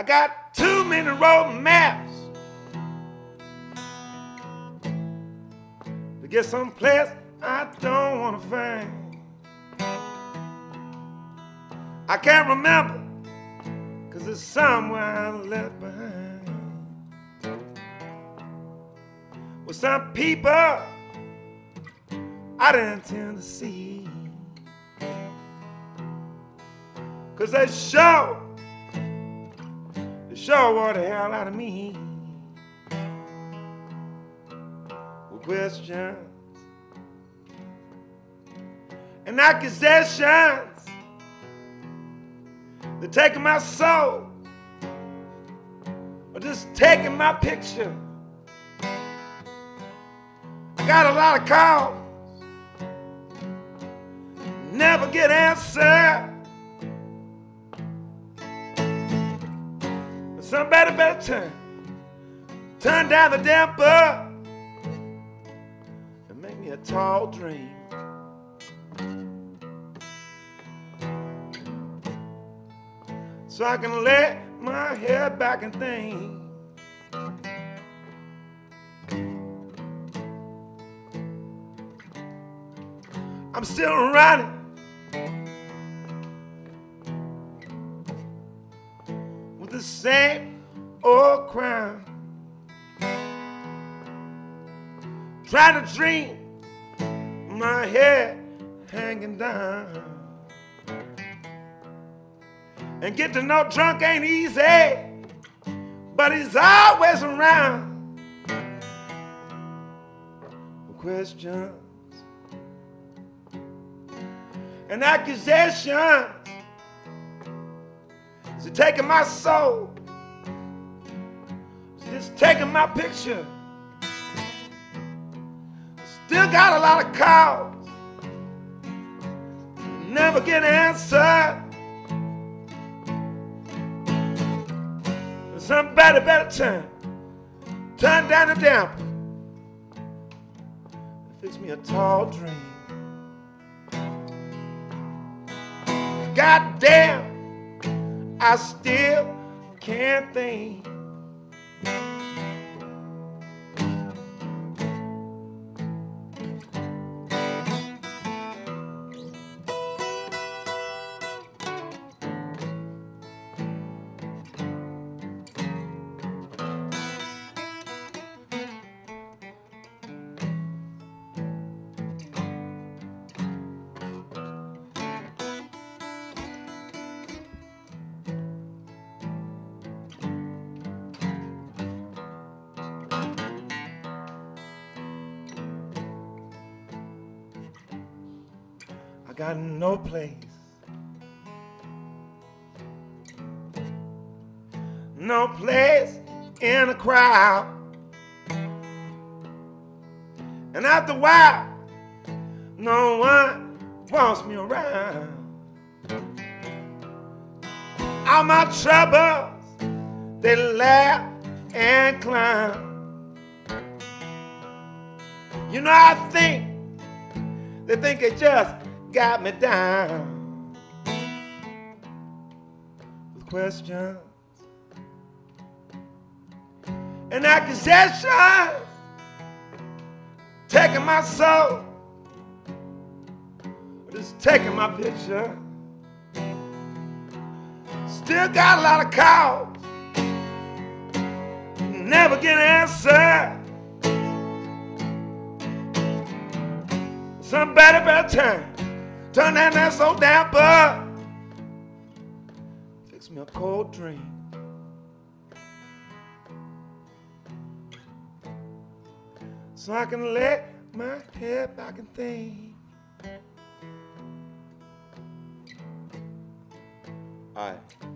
I got too many road maps to get someplace I don't want to find. I can't remember, cause it's somewhere I left behind. With some people I didn't intend to see. Cause they show, show what the hell out of me. With questions and accusations. They're taking my soul or just taking my picture. I got a lot of calls, never get answered. Somebody better turn, turn down the damper and make me a tall dream. So I can lay my head back and think. I'm still running. Same old crown. Trying to dream, my head hanging down. And get to know drunk ain't easy, but he's always around. Questions and accusations. Is it taking my soul? Is taking my picture? Still got a lot of calls. Never get answered. Somebody better turn, turn down the damper. Fix me a tall dream. God damn, I still can't think. Got no place. No place in a crowd. And after a while, no one wants me around. All my troubles, they laugh and clown. You know, I think they think it just got me down with questions and accusations, taking my soul, just taking my picture. Still got a lot of calls, never get answered. Somebody better turn, turn that that so damper. Fix me a cold drink. So I can let my head back and think. All right.